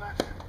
that.